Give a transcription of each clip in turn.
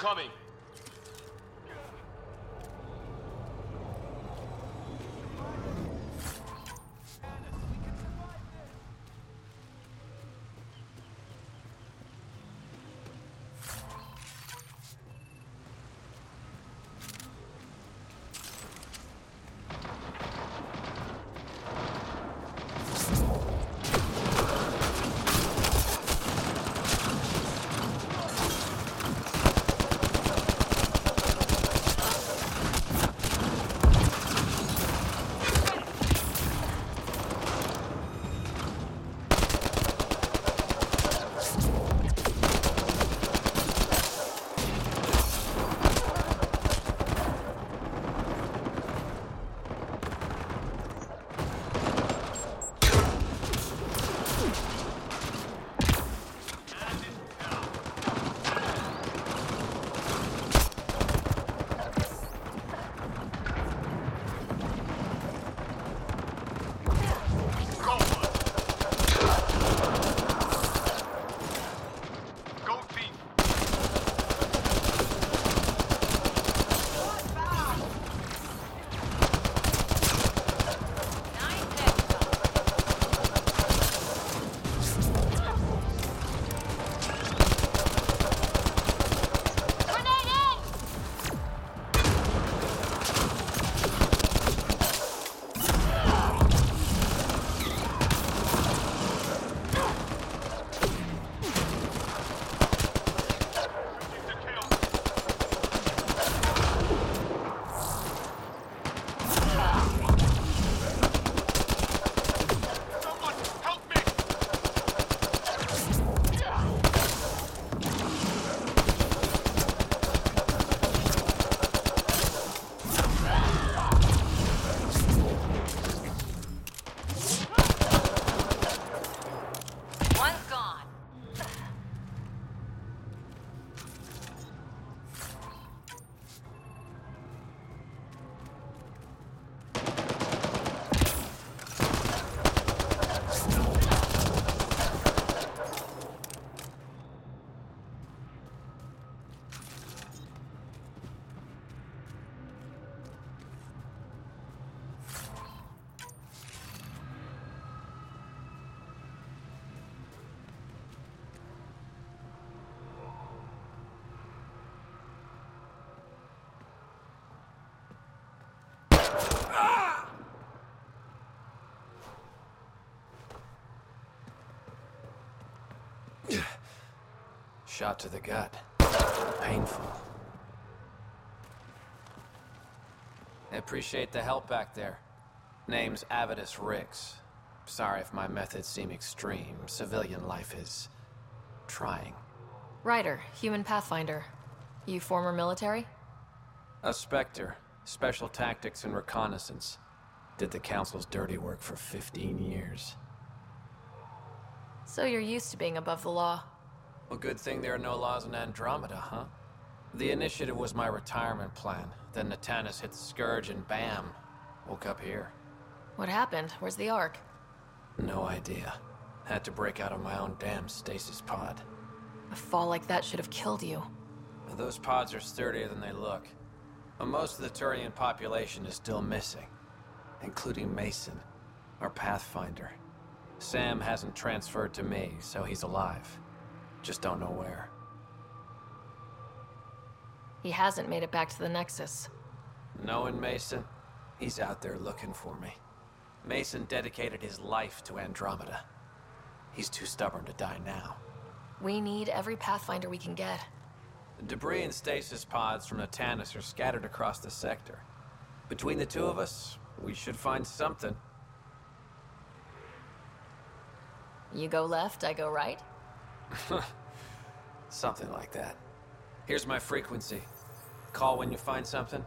incoming! Shot to the gut. Painful. I appreciate the help back there. Name's Avitus Rix. Sorry if my methods seem extreme. Civilian life is... trying. Ryder, human pathfinder. You former military? A Spectre. Special tactics and reconnaissance. Did the Council's dirty work for 15 years. So you're used to being above the law. Well, good thing there are no laws in Andromeda, huh? The initiative was my retirement plan. Then Natanus hit the Scourge and bam, woke up here. What happened? Where's the Ark? No idea. Had to break out of my own damn stasis pod. A fall like that should have killed you. Those pods are sturdier than they look. But most of the Turian population is still missing, including Macen, our Pathfinder. Sam hasn't transferred to me, so he's alive. Just don't know where. He hasn't made it back to the Nexus. Knowing Macen, he's out there looking for me. Macen dedicated his life to Andromeda. He's too stubborn to die now. We need every Pathfinder we can get. The Debris and stasis pods from the Tannis are scattered across the sector. Between the two of us, we should find something. You go left, I go right. Something like that. Here's my frequency. Call when you find something.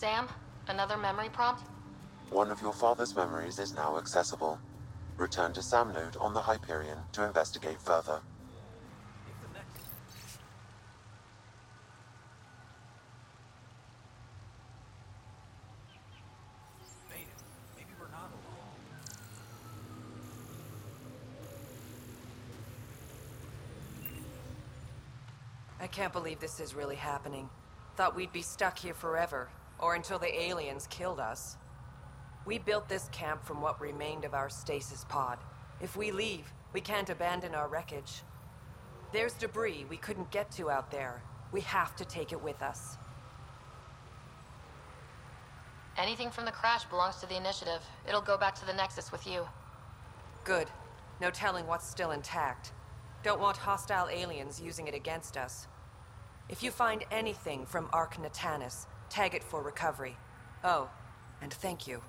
Sam, another memory prompt? One of your father's memories is now accessible. Return to Sam Node on the Hyperion to investigate further. Maybe we're not alone. I can't believe this is really happening. Thought we'd be stuck here forever, or until the aliens killed us. We built this camp from what remained of our stasis pod. If we leave, we can't abandon our wreckage. There's debris we couldn't get to out there. We have to take it with us. Anything from the crash belongs to the initiative. It'll go back to the Nexus with you. Good. No telling what's still intact. Don't want hostile aliens using it against us. If you find anything from Ark Natanus, tag it for recovery. Oh, and thank you.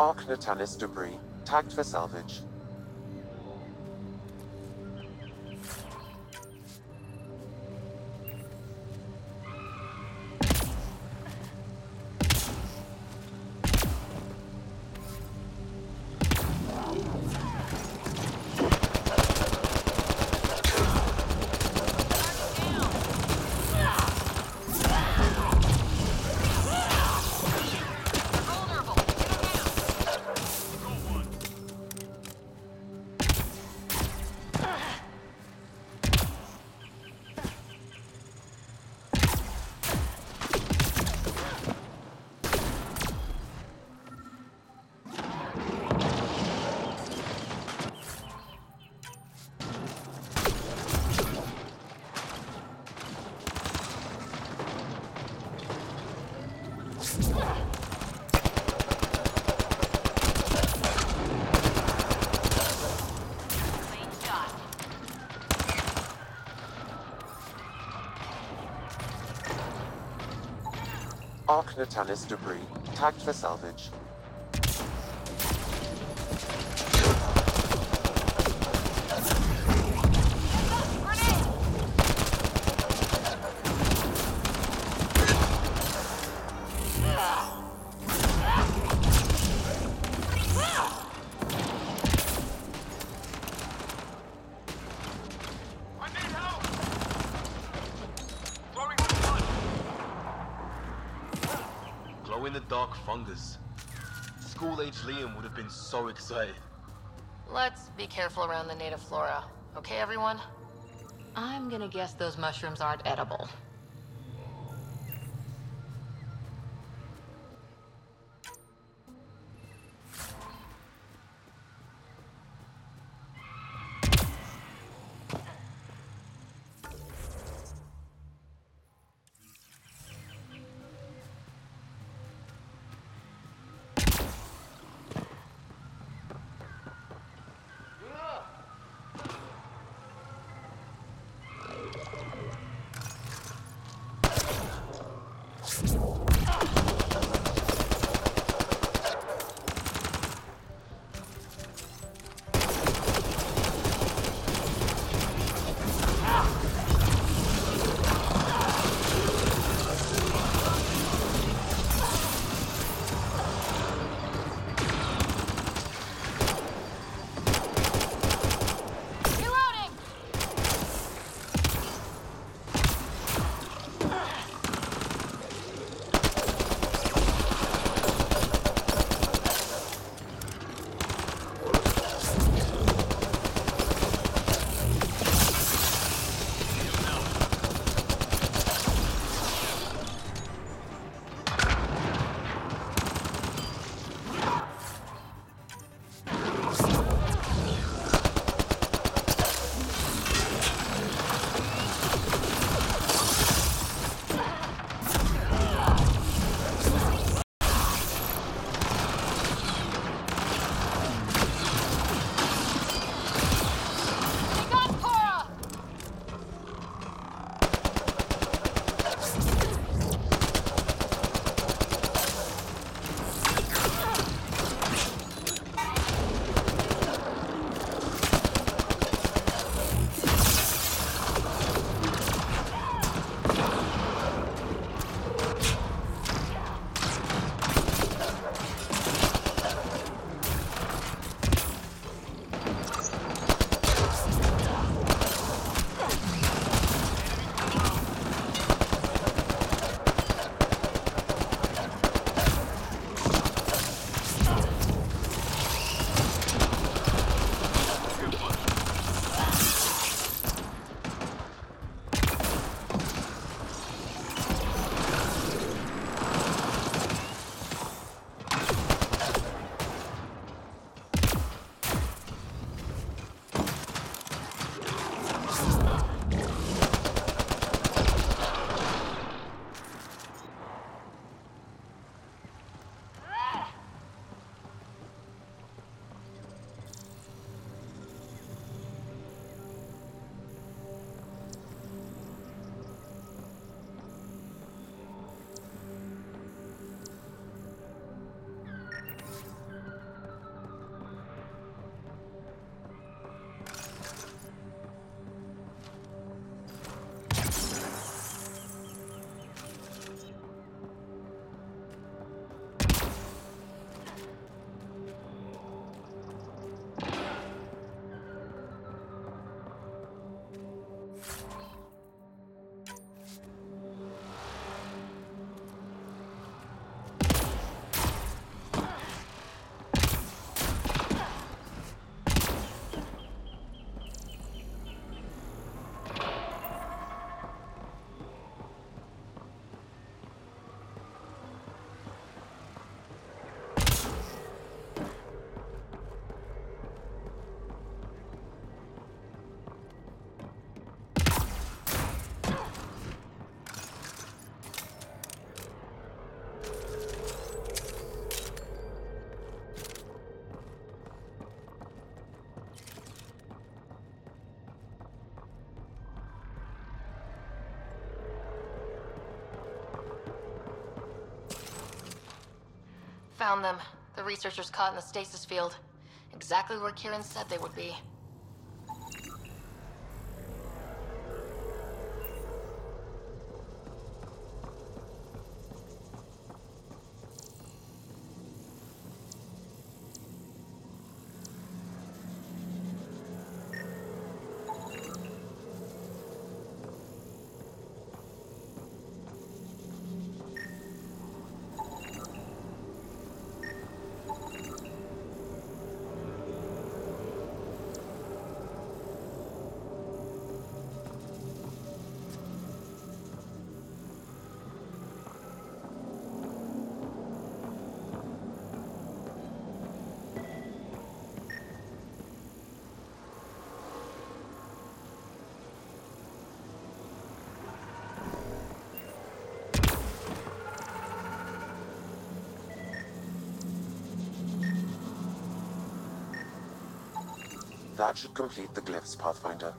Ark Natanus debris, tagged for salvage. Ark Natanus debris, tagged for salvage. Fungus. School age Liam would have been so excited. Let's be careful around the native flora. Okay, everyone? I'm gonna guess those mushrooms aren't edible. Found them. The researchers caught in the stasis field. Exactly where Kieran said they would be. That should complete the glyphs, Pathfinder.